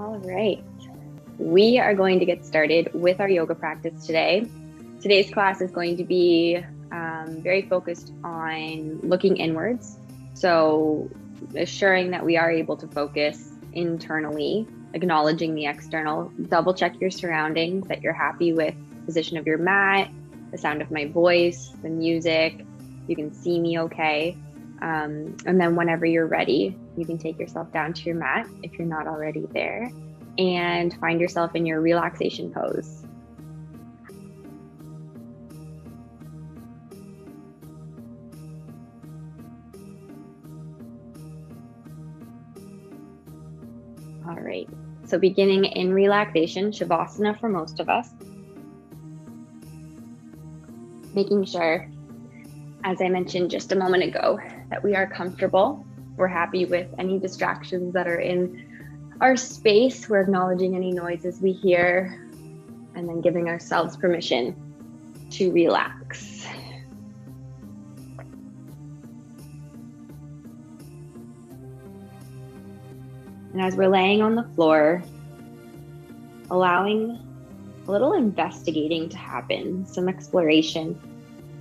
All right. We are going to get started with our yoga practice today. Today's class is going to be um, very focused on looking inwards. So, assuring that we are able to focus internally, acknowledging the external, double check your surroundings, that you're happy with the position of your mat, the sound of my voice, the music. You can see me okay. Um, and then, whenever you're ready, you can take yourself down to your mat if you're not already there and find yourself in your relaxation pose. All right. So, beginning in relaxation, Shavasana for most of us. Making sure, as I mentioned just a moment ago, that we are comfortable. We're happy with any distractions that are in our space. We're acknowledging any noises we hear and then giving ourselves permission to relax. And as we're laying on the floor, allowing a little investigating to happen, some exploration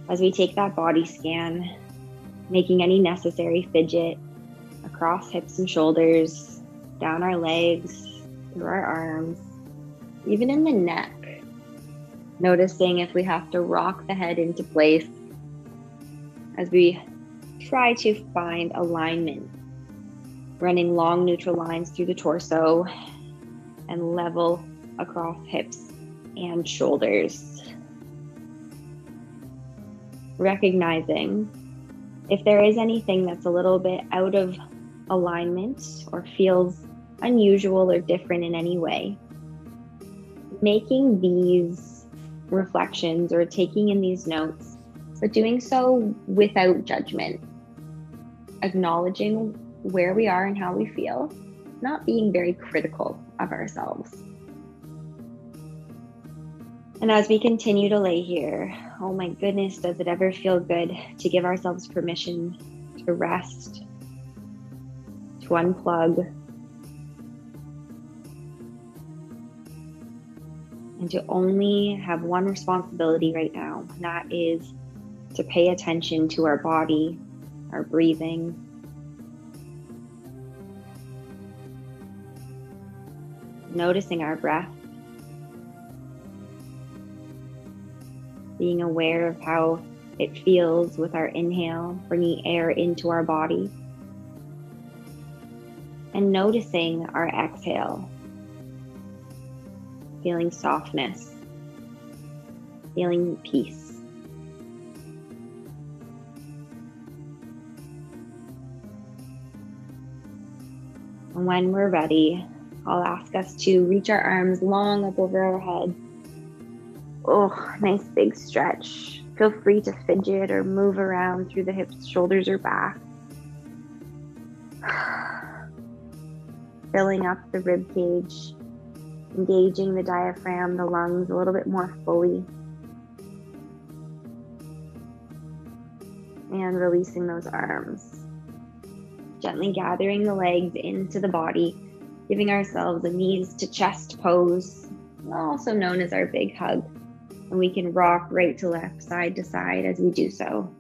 as we take that body scan, making any necessary fidget across hips and shoulders, down our legs, through our arms, even in the neck. Noticing if we have to rock the head into place as we try to find alignment running long neutral lines through the torso and level across hips and shoulders. Recognizing if there is anything that's a little bit out of alignment or feels unusual or different in any way, making these reflections or taking in these notes, but doing so without judgment, acknowledging where we are and how we feel, not being very critical of ourselves. And as we continue to lay here, oh my goodness, does it ever feel good to give ourselves permission to rest, to plug. and to only have one responsibility right now, and that is to pay attention to our body, our breathing, noticing our breath, being aware of how it feels with our inhale, bringing air into our body, and noticing our exhale, feeling softness, feeling peace. And when we're ready, I'll ask us to reach our arms long up over our head. Oh, nice big stretch. Feel free to fidget or move around through the hips, shoulders, or back. Filling up the rib cage, engaging the diaphragm, the lungs a little bit more fully. And releasing those arms. Gently gathering the legs into the body giving ourselves a knees to chest pose, also known as our big hug. And we can rock right to left, side to side as we do so.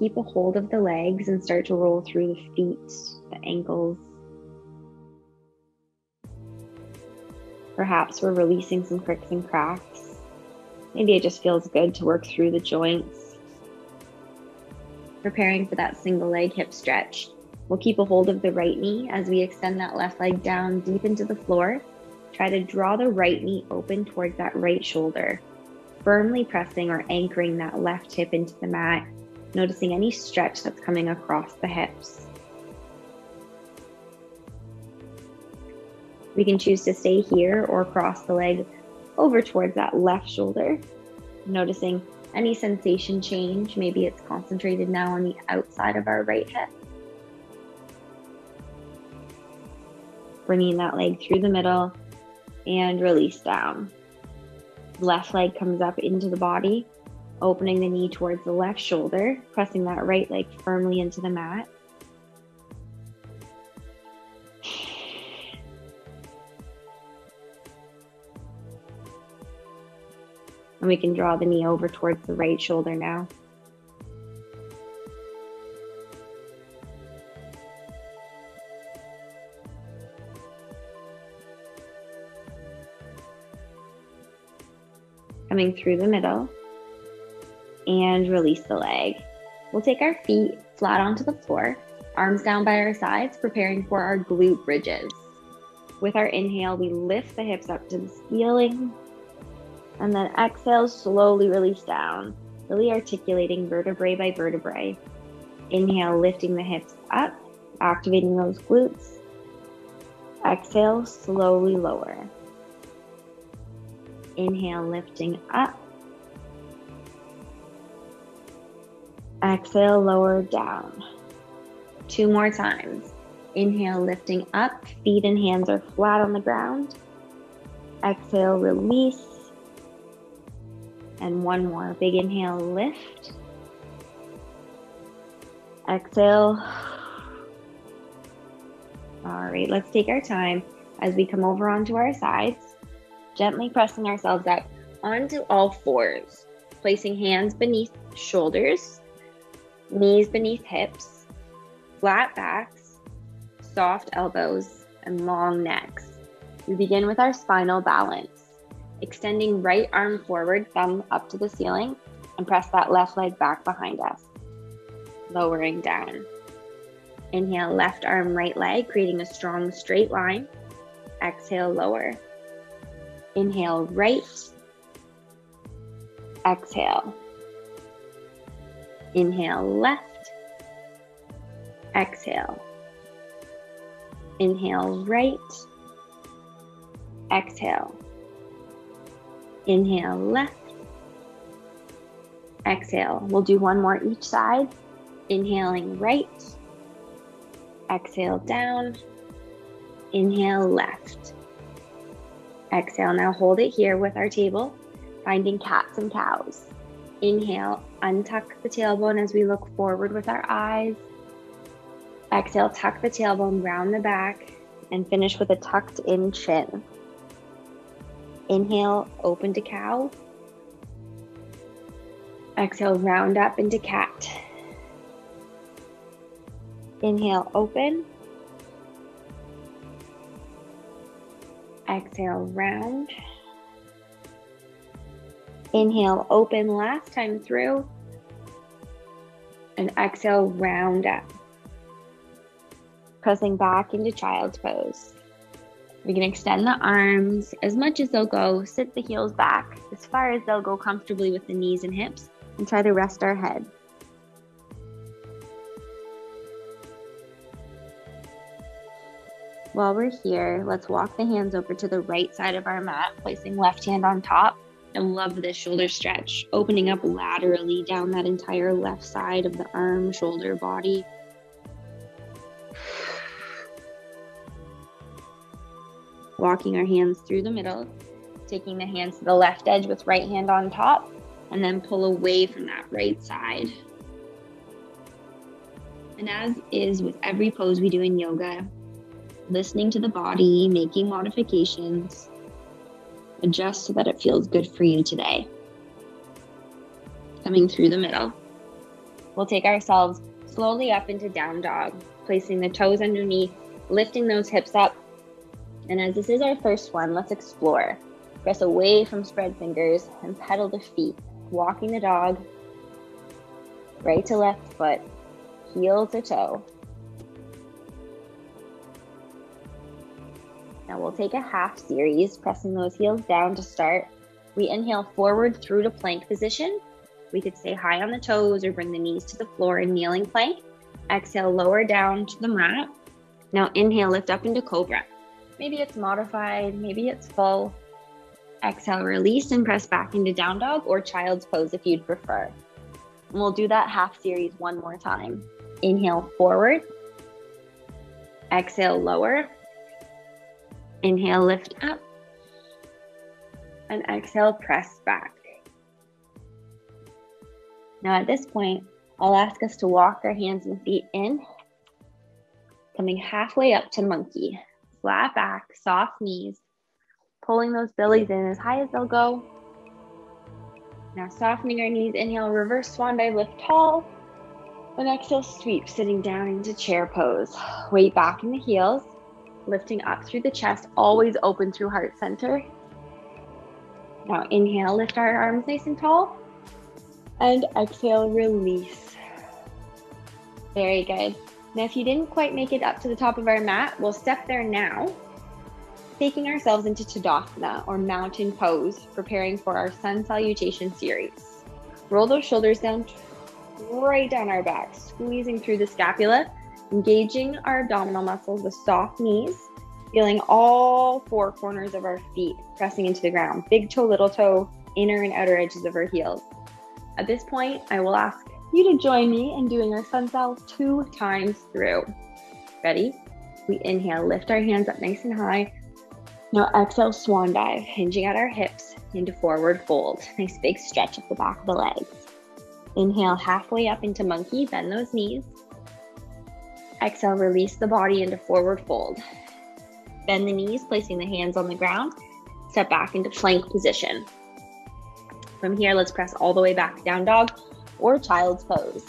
Keep a hold of the legs and start to roll through the feet, the ankles. Perhaps we're releasing some cricks and cracks. Maybe it just feels good to work through the joints. Preparing for that single leg hip stretch. We'll keep a hold of the right knee as we extend that left leg down deep into the floor. Try to draw the right knee open towards that right shoulder, firmly pressing or anchoring that left hip into the mat noticing any stretch that's coming across the hips. We can choose to stay here or cross the leg over towards that left shoulder, noticing Any sensation change, maybe it's concentrated now on the outside of our right hip. Bringing that leg through the middle and release down. Left leg comes up into the body, opening the knee towards the left shoulder, pressing that right leg firmly into the mat. And we can draw the knee over towards the right shoulder now. Coming through the middle and release the leg. We'll take our feet flat onto the floor, arms down by our sides, preparing for our glute bridges. With our inhale, we lift the hips up to the ceiling, and then exhale, slowly release down, really articulating vertebrae by vertebrae. Inhale, lifting the hips up, activating those glutes. Exhale, slowly lower. Inhale, lifting up. Exhale, lower down. Two more times. Inhale, lifting up. Feet and hands are flat on the ground. Exhale, release. And one more. Big inhale, lift. Exhale. All right, let's take our time as we come over onto our sides, gently pressing ourselves up onto all fours, placing hands beneath shoulders, knees beneath hips, flat backs, soft elbows, and long necks. We begin with our spinal balance extending right arm forward, thumb up to the ceiling, and press that left leg back behind us, lowering down. Inhale, left arm, right leg, creating a strong straight line. Exhale, lower. Inhale, right. Exhale. Inhale, left. Exhale. Inhale, right. Exhale. Inhale, left. Exhale. We'll do one more each side. Inhaling right. Exhale down. Inhale left. Exhale. Now hold it here with our table, finding cats and cows. Inhale, untuck the tailbone as we look forward with our eyes. Exhale, tuck the tailbone, round the back, and finish with a tucked in chin. Inhale, open to cow. Exhale, round up into cat. Inhale, open. Exhale, round. Inhale, open last time through. And exhale, round up. Pressing back into child's pose. We can extend the arms as much as they'll go, sit the heels back as far as they'll go comfortably with the knees and hips, and try to rest our head. While we're here, let's walk the hands over to the right side of our mat, placing left hand on top. I love this shoulder stretch, opening up laterally down that entire left side of the arm, shoulder, body. walking our hands through the middle, taking the hands to the left edge with right hand on top, and then pull away from that right side. And as is with every pose we do in yoga, listening to the body, making modifications, adjust so that it feels good for you today. Coming through the middle. We'll take ourselves slowly up into down dog, placing the toes underneath, lifting those hips up, and as this is our first one, let's explore. Press away from spread fingers and pedal the feet, walking the dog right to left foot, heel to toe. Now we'll take a half series, pressing those heels down to start. We inhale forward through to plank position. We could stay high on the toes or bring the knees to the floor in kneeling plank. Exhale, lower down to the mat. Now inhale, lift up into cobra. Maybe it's modified, maybe it's full. Exhale, release and press back into down dog or child's pose if you'd prefer. And we'll do that half series one more time. Inhale forward. Exhale, lower. Inhale, lift up. And exhale, press back. Now, at this point, I'll ask us to walk our hands and feet in, coming halfway up to monkey. Flat back, soft knees, pulling those bellies in as high as they'll go. Now, softening our knees, inhale, reverse swan dive, lift tall. And exhale, sweep, sitting down into chair pose. Weight back in the heels, lifting up through the chest, always open through heart center. Now, inhale, lift our arms nice and tall. And exhale, release. Very good. Now, if you didn't quite make it up to the top of our mat, we'll step there now, taking ourselves into Tadasana or mountain pose, preparing for our sun salutation series. Roll those shoulders down, right down our back, squeezing through the scapula, engaging our abdominal muscles with soft knees, feeling all four corners of our feet pressing into the ground, big toe, little toe, inner and outer edges of our heels. At this point, I will ask you to join me in doing our sun sal two times through. Ready? We inhale, lift our hands up nice and high. Now exhale, swan dive, hinging at our hips into forward fold. Nice big stretch of the back of the legs. Inhale halfway up into monkey, bend those knees. Exhale, release the body into forward fold. Bend the knees, placing the hands on the ground. Step back into plank position. From here, let's press all the way back, down dog or child's pose.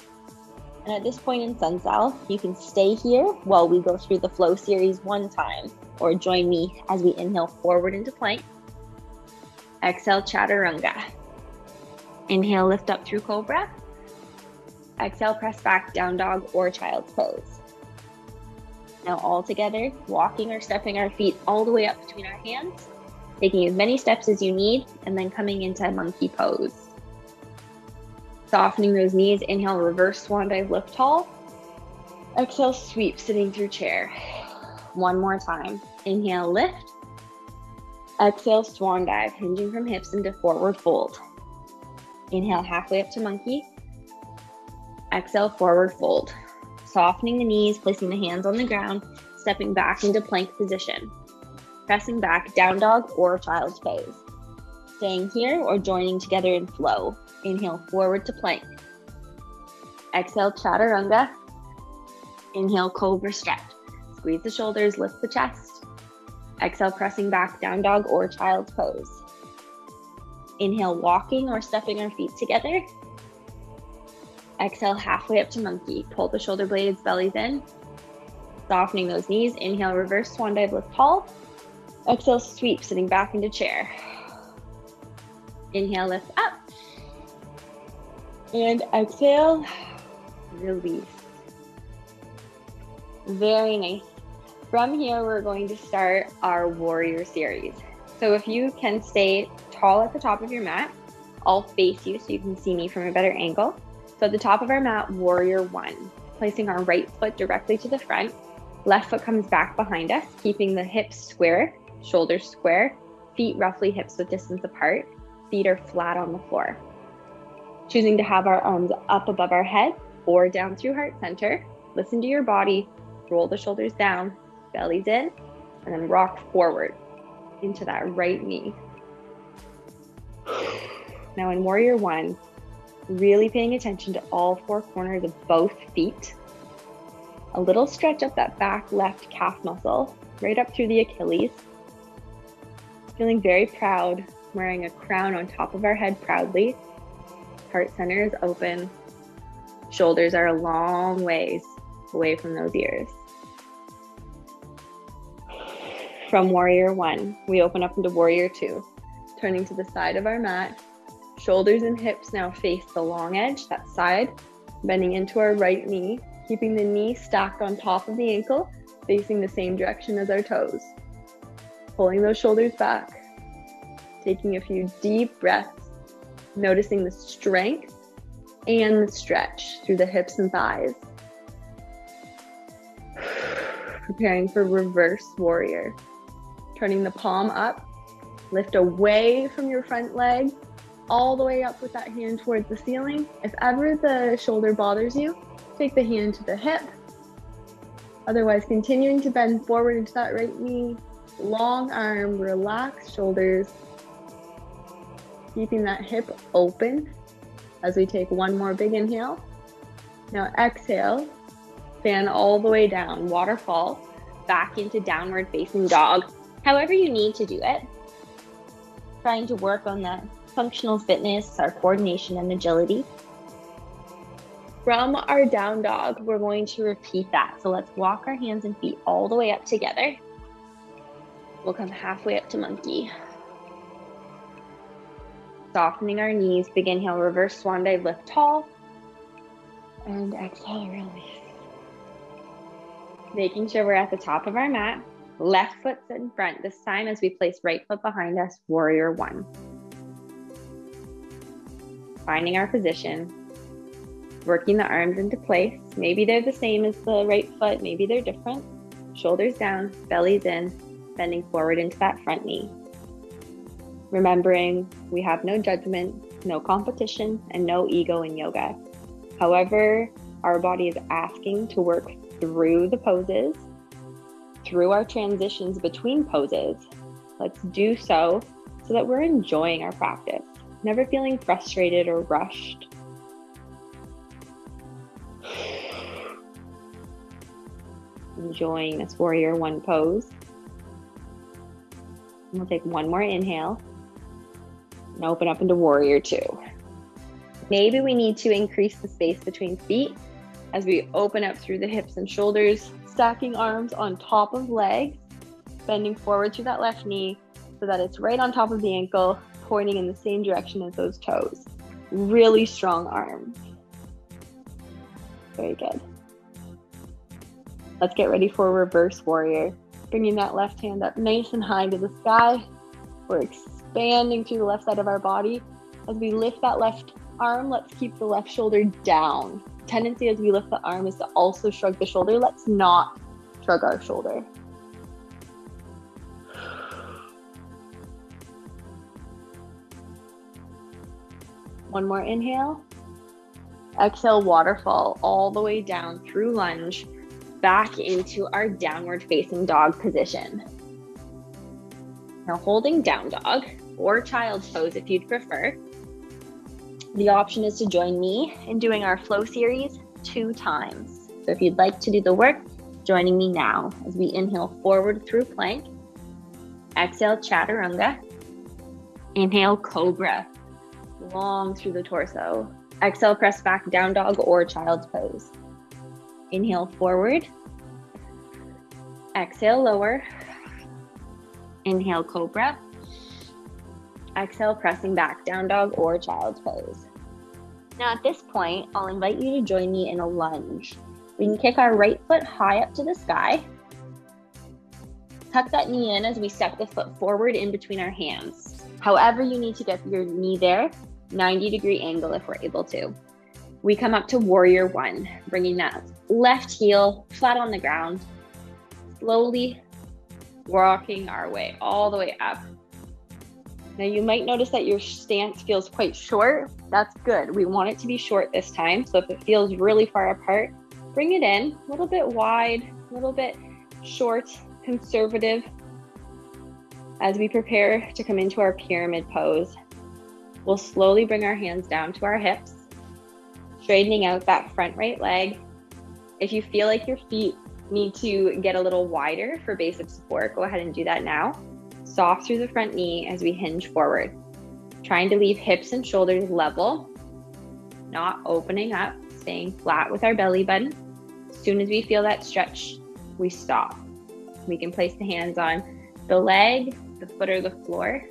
And at this point in Sun Sal, you can stay here while we go through the flow series one time, or join me as we inhale forward into plank. Exhale, chaturanga. Inhale, lift up through cobra. Exhale, press back, down dog or child's pose. Now, all together, walking or stepping our feet all the way up between our hands taking as many steps as you need, and then coming into monkey pose. Softening those knees, inhale, reverse swan dive, lift tall. Exhale, sweep, sitting through chair. One more time. Inhale, lift. Exhale, swan dive, hinging from hips into forward fold. Inhale, halfway up to monkey. Exhale, forward fold. Softening the knees, placing the hands on the ground, stepping back into plank position pressing back, down dog or child's pose. Staying here or joining together in flow. Inhale forward to plank. Exhale, chaturanga. Inhale, cobra stretch. Squeeze the shoulders, lift the chest. Exhale, pressing back, down dog or child's pose. Inhale, walking or stepping our feet together. Exhale, halfway up to monkey. Pull the shoulder blades, bellies in. Softening those knees. Inhale, reverse swan dive, lift tall. Exhale, sweep, sitting back into chair. Inhale, lift up. And exhale, release. Very nice. From here, we're going to start our warrior series. So if you can stay tall at the top of your mat, I'll face you so you can see me from a better angle. So at the top of our mat, warrior one, placing our right foot directly to the front. Left foot comes back behind us, keeping the hips square shoulders square, feet roughly hips width distance apart, feet are flat on the floor. Choosing to have our arms up above our head or down through heart center. Listen to your body, roll the shoulders down, bellies in, and then rock forward into that right knee. Now, in Warrior One, really paying attention to all four corners of both feet. A little stretch up that back left calf muscle, right up through the Achilles, feeling very proud, wearing a crown on top of our head proudly. Heart center is open. Shoulders are a long ways away from those ears. From warrior one, we open up into warrior two, turning to the side of our mat. Shoulders and hips now face the long edge, that side, bending into our right knee, keeping the knee stacked on top of the ankle, facing the same direction as our toes pulling those shoulders back, taking a few deep breaths, noticing the strength and the stretch through the hips and thighs. Preparing for reverse warrior. Turning the palm up, Lift away from your front leg, all the way up with that hand towards the ceiling. If ever the shoulder bothers you, take the hand to the hip. Otherwise, continuing to bend forward into that right knee, long arm, relaxed shoulders, keeping that hip open as we take one more big inhale. Now exhale, fan all the way down, waterfall, back into downward facing dog. However you need to do it. Trying to work on that functional fitness, our coordination and agility. From our down dog, we're going to repeat that. So let's walk our hands and feet all the way up together. We'll come halfway up to monkey. Softening our knees, big inhale, reverse swan dive, lift tall. And exhale, release. Making sure we're at the top of our mat. Left foot's in front. This time as we place right foot behind us, warrior one. Finding our position, working the arms into place. Maybe they're the same as the right foot, maybe they're different. Shoulders down, bellies in, bending forward into that front knee. Remembering we have no judgment, no competition, and no ego in yoga. However, our body is asking to work through the poses, through our transitions between poses. Let's do so so that we're enjoying our practice, never feeling frustrated or rushed. Enjoying this warrior one pose. We'll take one more inhale and open up into warrior two. Maybe we need to increase the space between feet as we open up through the hips and shoulders, stacking arms on top of legs, bending forward through that left knee so that it's right on top of the ankle, pointing in the same direction as those toes. Really strong arms. Very good. Let's get ready for reverse warrior. Bringing that left hand up nice and high to the sky. We're expanding through the left side of our body. As we lift that left arm, let's keep the left shoulder down tendency as we lift the arm is to also shrug the shoulder. Let's not shrug our shoulder. One more inhale. Exhale, waterfall all the way down through lunge, back into our downward facing dog position. Now, holding down dog or child's pose if you'd prefer, the option is to join me in doing our flow series two times. So if you'd like to do the work, joining me now as we inhale forward through plank, exhale chaturanga, inhale cobra, long through the torso, exhale press back down dog or child's pose. Inhale forward, exhale lower, inhale cobra, Exhale, pressing back, down dog or child's pose. Now at this point, I'll invite you to join me in a lunge. We can kick our right foot high up to the sky. Tuck that knee in as we step the foot forward in between our hands. However you need to get your knee there, 90 degree angle if we're able to. We come up to warrior one, bringing that left heel flat on the ground, slowly walking our way all the way up now you might notice that your stance feels quite short. That's good. We want it to be short this time. So if it feels really far apart, bring it in a little bit wide, a little bit short, conservative as we prepare to come into our pyramid pose. We'll slowly bring our hands down to our hips, straightening out that front right leg. If you feel like your feet need to get a little wider for base of support, go ahead and do that now soft through the front knee as we hinge forward. Trying to leave hips and shoulders level, not opening up, staying flat with our belly button. As soon as we feel that stretch, we stop. We can place the hands on the leg, the foot, or the floor.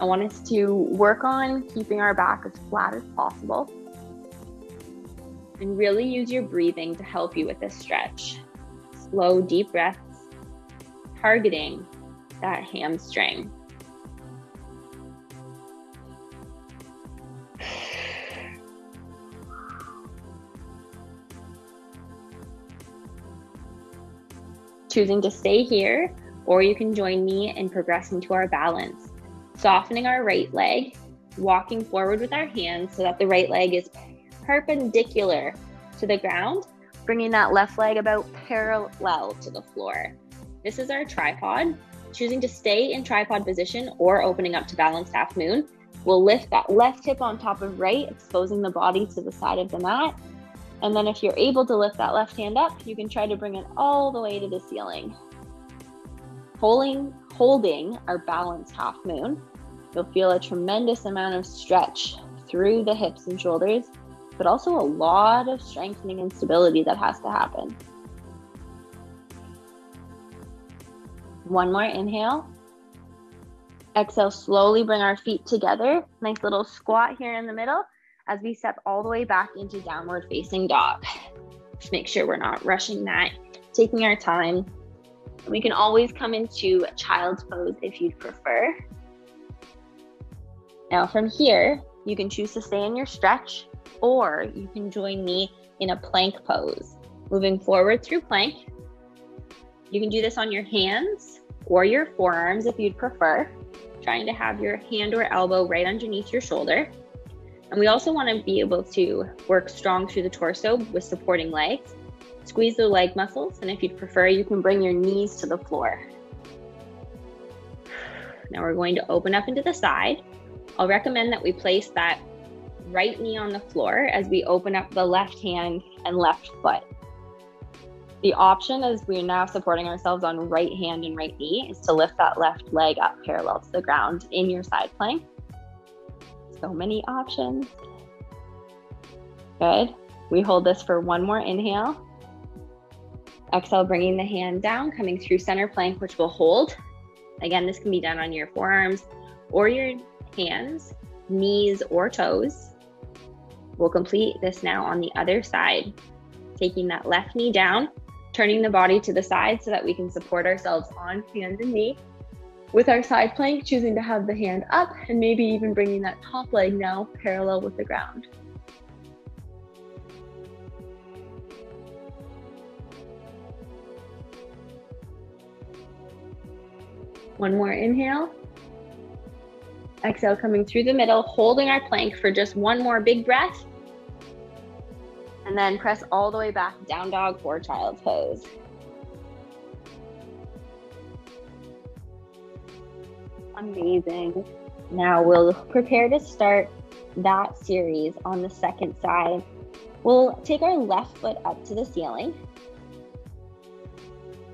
I want us to work on keeping our back as flat as possible and really use your breathing to help you with this stretch. Slow, deep breaths, targeting that hamstring. Choosing to stay here or you can join me in progressing to our balance, softening our right leg, walking forward with our hands so that the right leg is perpendicular to the ground, bringing that left leg about parallel to the floor. This is our tripod. Choosing to stay in tripod position or opening up to balanced half moon, we'll lift that left hip on top of right, exposing the body to the side of the mat. And then if you're able to lift that left hand up, you can try to bring it all the way to the ceiling. Holding, holding our balanced half moon, you'll feel a tremendous amount of stretch through the hips and shoulders, but also a lot of strengthening and stability that has to happen. One more inhale. Exhale, slowly bring our feet together. Nice little squat here in the middle as we step all the way back into downward facing dog. Make sure we're not rushing that, taking our time. We can always come into child's pose if you'd prefer. Now, from here, you can choose to stay in your stretch or you can join me in a plank pose. Moving forward through plank. You can do this on your hands or your forearms if you'd prefer, trying to have your hand or elbow right underneath your shoulder. And we also want to be able to work strong through the torso with supporting legs. Squeeze the leg muscles, and if you'd prefer, you can bring your knees to the floor. Now we're going to open up into the side. I'll recommend that we place that right knee on the floor as we open up the left hand and left foot. The option as we're now supporting ourselves on right hand and right knee is to lift that left leg up parallel to the ground in your side plank. So many options. Good. We hold this for one more inhale. Exhale, bringing the hand down, coming through center plank, which will hold. Again, this can be done on your forearms or your hands, knees, or toes. We'll complete this now on the other side, taking that left knee down, turning the body to the side so that we can support ourselves on hands and knee. With our side plank, choosing to have the hand up and maybe even bringing that top leg now parallel with the ground. One more inhale. Exhale, coming through the middle, holding our plank for just one more big breath. And then press all the way back, down dog for child's pose. Amazing. Now we'll prepare to start that series on the second side. We'll take our left foot up to the ceiling.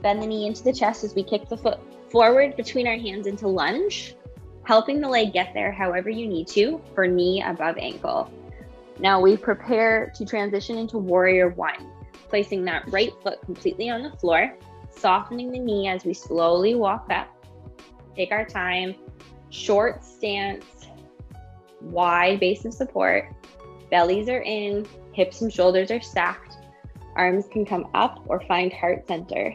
Bend the knee into the chest as we kick the foot forward between our hands into lunge, helping the leg get there however you need to for knee above ankle. Now we prepare to transition into warrior one, placing that right foot completely on the floor, softening the knee as we slowly walk up. Take our time, short stance, wide base of support, bellies are in, hips and shoulders are stacked, arms can come up or find heart center.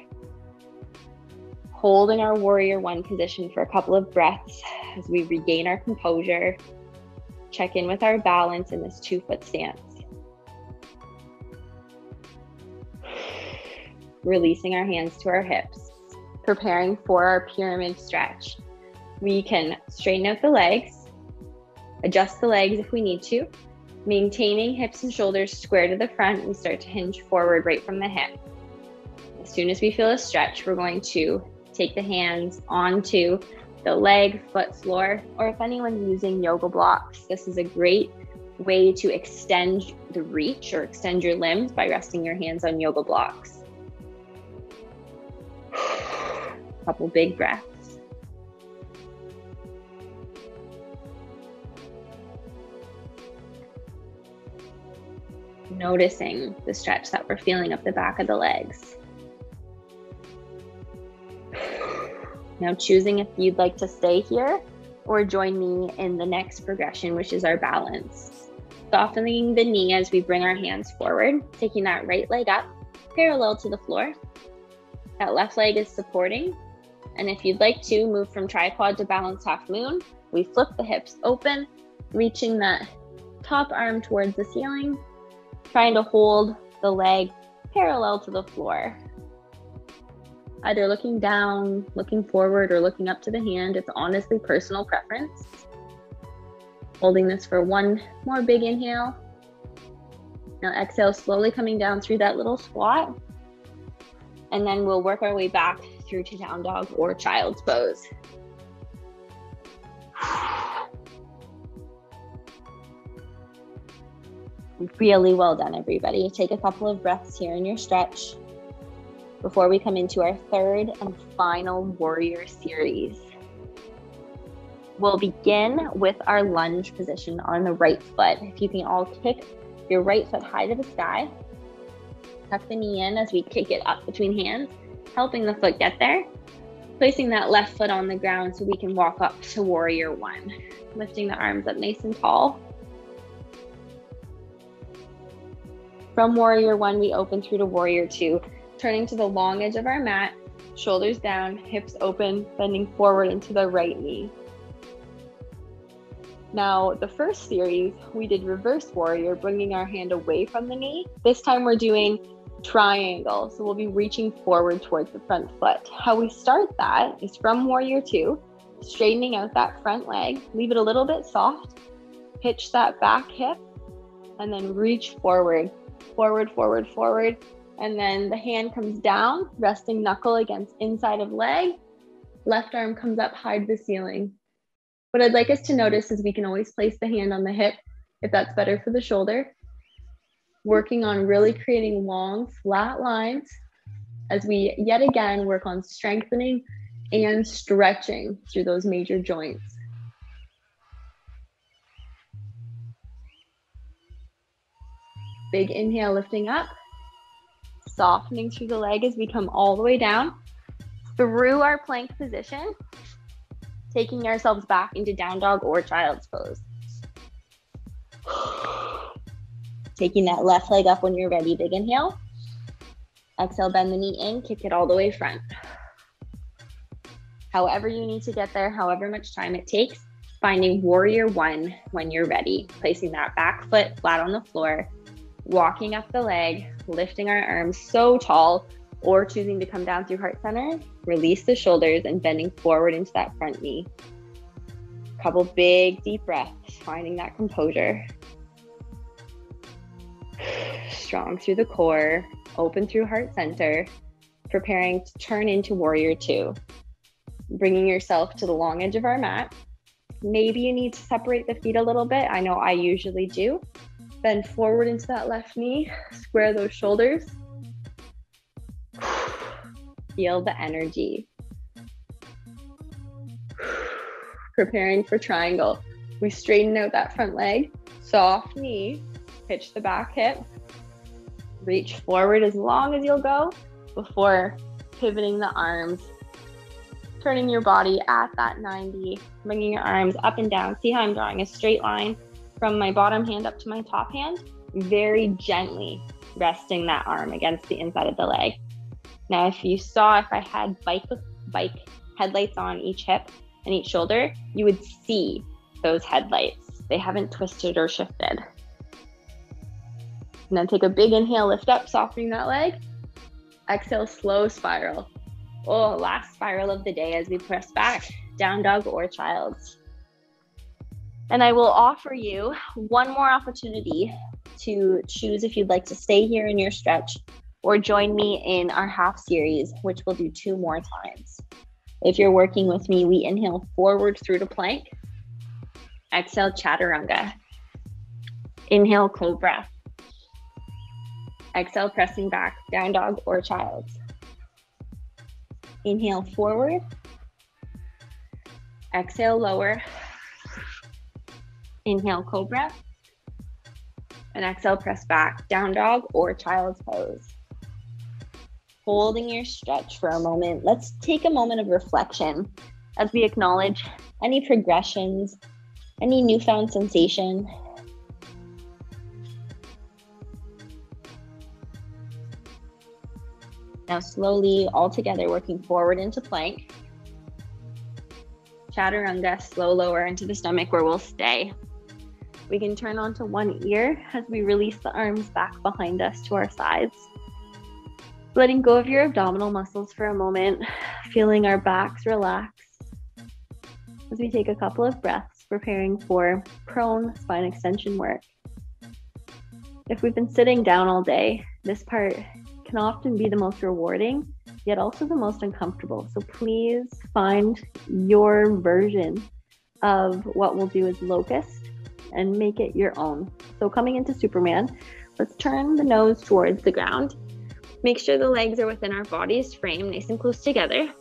Hold in our warrior one position for a couple of breaths as we regain our composure check in with our balance in this two foot stance. Releasing our hands to our hips, preparing for our pyramid stretch. We can straighten out the legs, adjust the legs if we need to, maintaining hips and shoulders square to the front. We start to hinge forward right from the hip. As soon as we feel a stretch, we're going to take the hands onto the leg, foot, floor, or if anyone's using yoga blocks, this is a great way to extend the reach or extend your limbs by resting your hands on yoga blocks. Couple big breaths. Noticing the stretch that we're feeling up the back of the legs. Now, choosing if you'd like to stay here or join me in the next progression, which is our balance. Softening the knee as we bring our hands forward, taking that right leg up parallel to the floor. That left leg is supporting. And if you'd like to move from tripod to balance half moon, we flip the hips open, reaching that top arm towards the ceiling, trying to hold the leg parallel to the floor. Either looking down, looking forward, or looking up to the hand. It's honestly personal preference. Holding this for one more big inhale. Now exhale, slowly coming down through that little squat. And then we'll work our way back through to down dog or child's pose. Really well done, everybody. Take a couple of breaths here in your stretch before we come into our third and final warrior series. We'll begin with our lunge position on the right foot. If you can all kick your right foot high to the sky, tuck the knee in as we kick it up between hands, helping the foot get there. Placing that left foot on the ground so we can walk up to warrior one, lifting the arms up nice and tall. From warrior one, we open through to warrior two turning to the long edge of our mat, shoulders down, hips open, bending forward into the right knee. Now, the first series, we did reverse warrior, bringing our hand away from the knee. This time we're doing triangle. So we'll be reaching forward towards the front foot. How we start that is from warrior two, straightening out that front leg, leave it a little bit soft, hitch that back hip, and then reach forward, forward, forward, forward, and then the hand comes down, resting knuckle against inside of leg. Left arm comes up high to the ceiling. What I'd like us to notice is we can always place the hand on the hip if that's better for the shoulder. Working on really creating long, flat lines as we yet again work on strengthening and stretching through those major joints. Big inhale, lifting up softening through the leg as we come all the way down through our plank position, taking ourselves back into down dog or child's pose. Taking that left leg up when you're ready. Big inhale. Exhale, bend the knee in, kick it all the way front. However, you need to get there, however much time it takes, finding warrior one when you're ready. Placing that back foot flat on the floor, walking up the leg, lifting our arms so tall, or choosing to come down through heart center, release the shoulders and bending forward into that front knee. Couple big deep breaths, finding that composure. Strong through the core, open through heart center, preparing to turn into warrior two. Bringing yourself to the long edge of our mat. Maybe you need to separate the feet a little bit. I know I usually do. Bend forward into that left knee, square those shoulders. Feel the energy. Preparing for triangle. We straighten out that front leg, soft knee, pitch the back hip, reach forward as long as you'll go before pivoting the arms, turning your body at that 90, bringing your arms up and down. See how I'm drawing a straight line from my bottom hand up to my top hand, very gently resting that arm against the inside of the leg. Now, if you saw if I had bike bike headlights on each hip and each shoulder, you would see those headlights. They haven't twisted or shifted. And then take a big inhale, lift up, softening that leg. Exhale, slow spiral. Oh, last spiral of the day as we press back, down dog or child's. And I will offer you one more opportunity to choose if you'd like to stay here in your stretch or join me in our half series, which we'll do two more times. If you're working with me, we inhale forward through to plank, exhale chaturanga, inhale cobra, exhale pressing back, down dog or child. Inhale forward, exhale lower, Inhale, cobra. And exhale, press back, down dog or child's pose. Holding your stretch for a moment, let's take a moment of reflection as we acknowledge any progressions, any newfound sensation. Now, slowly, all together, working forward into plank. Chaturanga, slow lower into the stomach where we'll stay. We can turn onto one ear as we release the arms back behind us to our sides. Letting go of your abdominal muscles for a moment, feeling our backs relax as we take a couple of breaths, preparing for prone spine extension work. If we've been sitting down all day, this part can often be the most rewarding, yet also the most uncomfortable. So please find your version of what we'll do as locust and make it your own. So coming into Superman, let's turn the nose towards the ground. Make sure the legs are within our body's frame, nice and close together.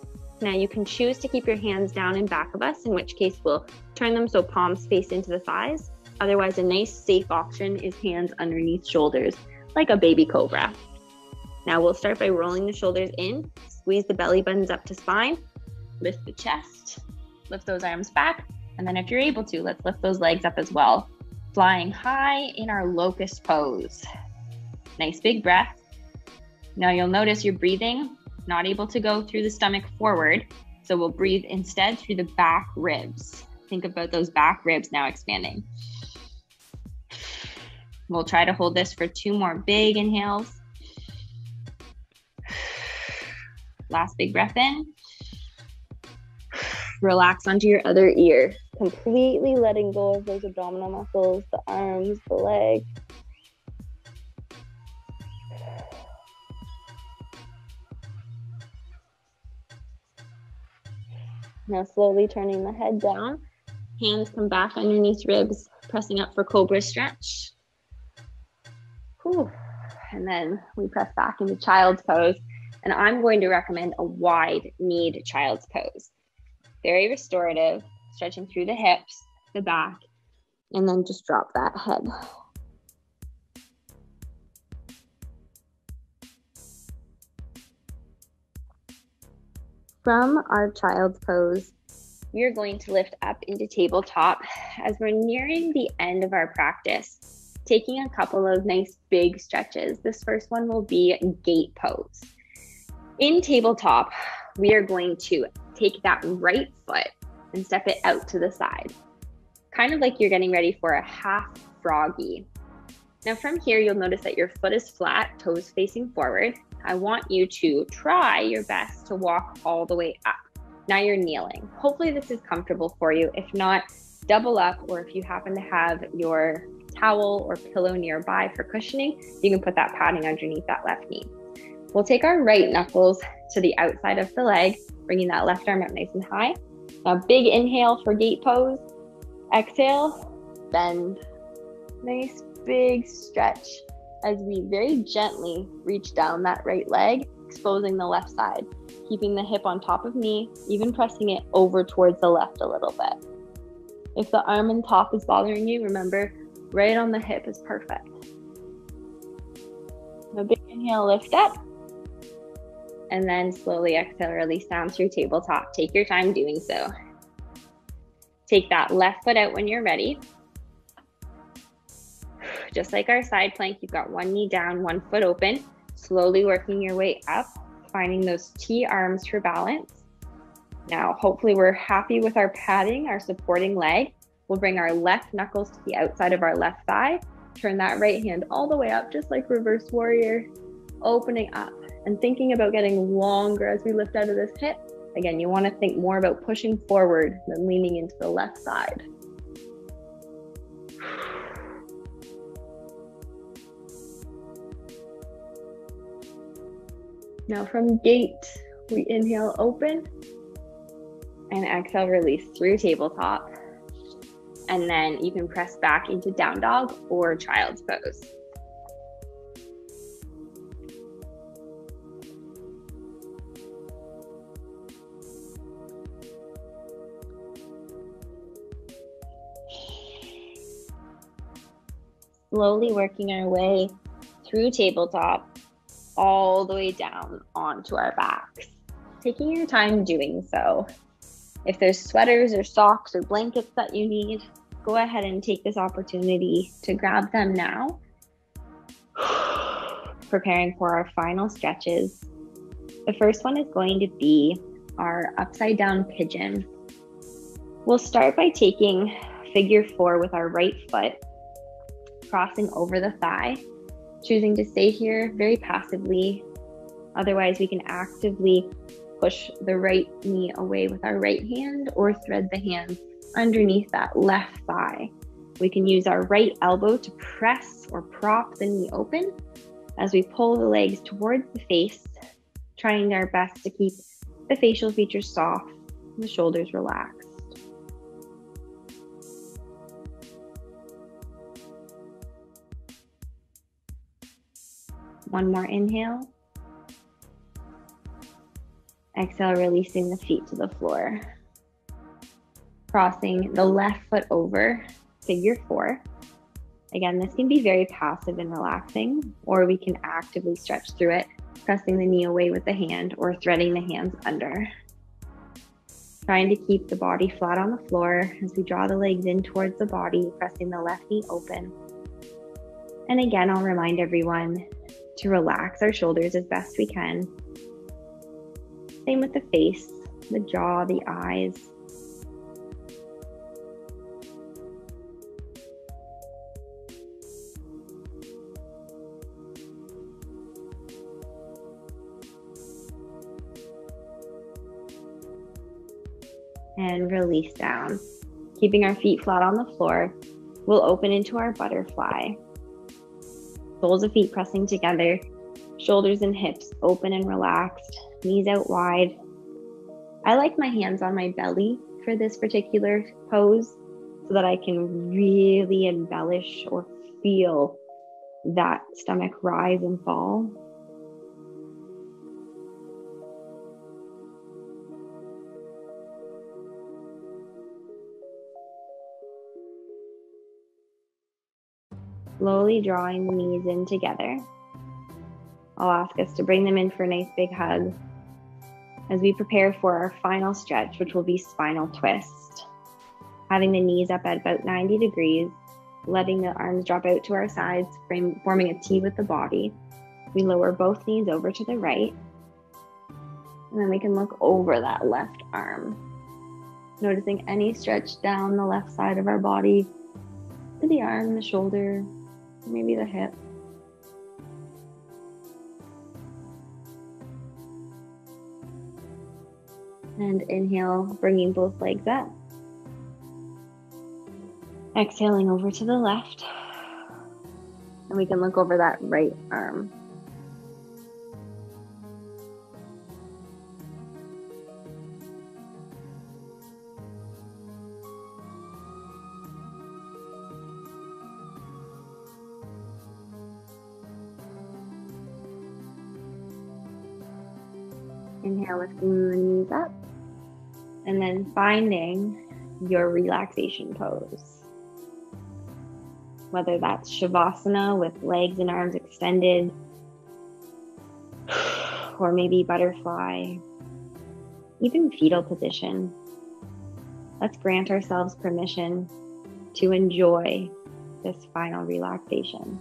Now you can choose to keep your hands down in back of us, in which case we'll turn them so palms face into the thighs. Otherwise, a nice safe option is hands underneath shoulders, like a baby cobra. Now we'll start by rolling the shoulders in, squeeze the belly buttons up to spine, lift the chest, lift those arms back, and then if you're able to, let's lift those legs up as well. Flying high in our locust pose. Nice big breath. Now you'll notice you're breathing, not able to go through the stomach forward. So we'll breathe instead through the back ribs. Think about those back ribs now expanding. We'll try to hold this for two more big inhales. Last big breath in. Relax onto your other ear, completely letting go of those abdominal muscles, the arms, the legs. Now, slowly turning the head down. Hands come back underneath ribs, pressing up for cobra stretch. Whew. And then we press back into child's pose. And I'm going to recommend a wide kneed child's pose. Very restorative, stretching through the hips, the back, and then just drop that head. From our child's pose, we are going to lift up into tabletop as we're nearing the end of our practice, taking a couple of nice big stretches. This first one will be gate pose. In tabletop, we are going to take that right foot and step it out to the side, kind of like you're getting ready for a half froggy. Now, from here, you'll notice that your foot is flat, toes facing forward. I want you to try your best to walk all the way up. Now you're kneeling. Hopefully, this is comfortable for you. If not, double up, or if you happen to have your towel or pillow nearby for cushioning, you can put that padding underneath that left knee. We'll take our right knuckles to the outside of the leg, bringing that left arm up nice and high. Now, big inhale for gate pose. Exhale, bend. Nice big stretch as we very gently reach down that right leg, exposing the left side, keeping the hip on top of knee, even pressing it over towards the left a little bit. If the arm and top is bothering you, remember right on the hip is perfect. A big inhale, lift up and then slowly exhale, release down through tabletop. Take your time doing so. Take that left foot out when you're ready. Just like our side plank, you've got one knee down, one foot open, slowly working your way up, finding those T arms for balance. Now, hopefully, we're happy with our padding, our supporting leg. We'll bring our left knuckles to the outside of our left thigh, turn that right hand all the way up, just like reverse warrior, opening up and thinking about getting longer as we lift out of this hip. Again, you want to think more about pushing forward than leaning into the left side. Now from gate, we inhale open and exhale release through tabletop. And then you can press back into down dog or child's pose. Slowly working our way through tabletop all the way down onto our backs. Taking your time doing so. If there's sweaters or socks or blankets that you need, go ahead and take this opportunity to grab them now. Preparing for our final stretches. The first one is going to be our upside down pigeon. We'll start by taking figure four with our right foot crossing over the thigh, choosing to stay here very passively, Otherwise, we can actively push the right knee away with our right hand or thread the hands underneath that left thigh. We can use our right elbow to press or prop the knee open as we pull the legs towards the face, trying our best to keep the facial features soft and the shoulders relaxed. One more inhale. Exhale, releasing the feet to the floor. Crossing the left foot over, figure four. Again, this can be very passive and relaxing, or we can actively stretch through it, pressing the knee away with the hand or threading the hands under. Trying to keep the body flat on the floor as we draw the legs in towards the body, pressing the left knee open. And again, I'll remind everyone to relax our shoulders as best we can same with the face, the jaw, the eyes. And release down. Keeping our feet flat on the floor, we'll open into our butterfly. Soles of feet pressing together, shoulders and hips open and relaxed knees out wide. I like my hands on my belly for this particular pose so that I can really embellish or feel that stomach rise and fall. Slowly drawing the knees in together. I'll ask us to bring them in for a nice big hug as we prepare for our final stretch, which will be spinal twist. Having the knees up at about 90 degrees, letting the arms drop out to our sides, forming a T with the body. We lower both knees over to the right, and then we can look over that left arm. Noticing any stretch down the left side of our body to the arm, the shoulder, maybe the hip. And inhale, bringing both legs up. Exhaling over to the left. And we can look over that right arm. Inhale, lifting knees up and then finding your relaxation pose. Whether that's Shavasana with legs and arms extended, or maybe butterfly, even fetal position. Let's grant ourselves permission to enjoy this final relaxation.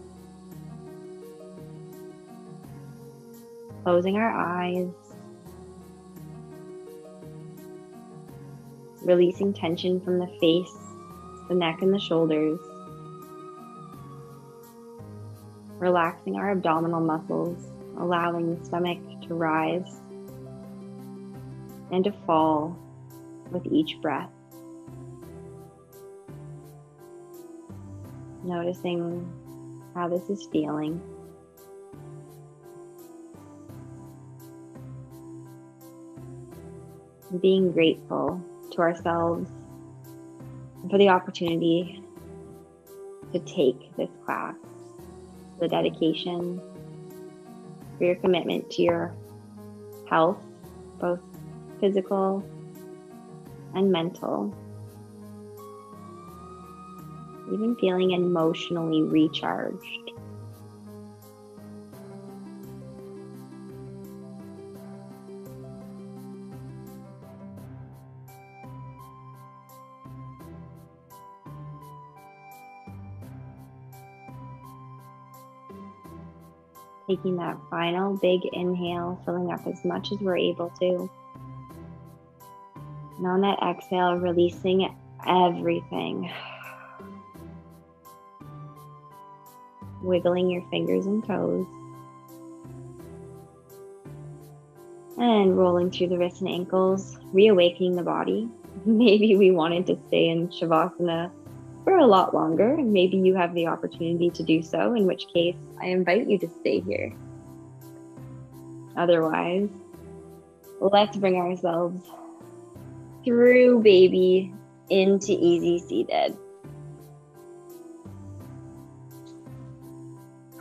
Closing our eyes releasing tension from the face, the neck, and the shoulders. Relaxing our abdominal muscles, allowing the stomach to rise and to fall with each breath. Noticing how this is feeling. Being grateful ourselves for the opportunity to take this class, the dedication, for your commitment to your health, both physical and mental. Even feeling emotionally recharged. Taking that final big inhale, filling up as much as we're able to. And on that exhale, releasing everything. Wiggling your fingers and toes. And rolling through the wrists and ankles, reawakening the body. Maybe we wanted to stay in Shavasana for a lot longer, and maybe you have the opportunity to do so, in which case I invite you to stay here. Otherwise, let's bring ourselves through baby into easy seated.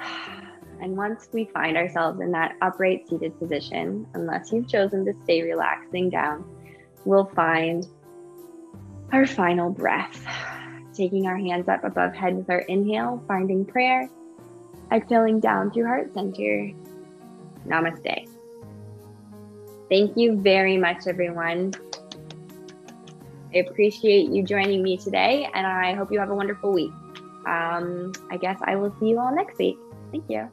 And once we find ourselves in that upright seated position, unless you've chosen to stay relaxing down, we'll find our final breath. Taking our hands up above head with our inhale, finding prayer, exhaling down through heart center. Namaste. Thank you very much, everyone. I appreciate you joining me today, and I hope you have a wonderful week. Um, I guess I will see you all next week. Thank you.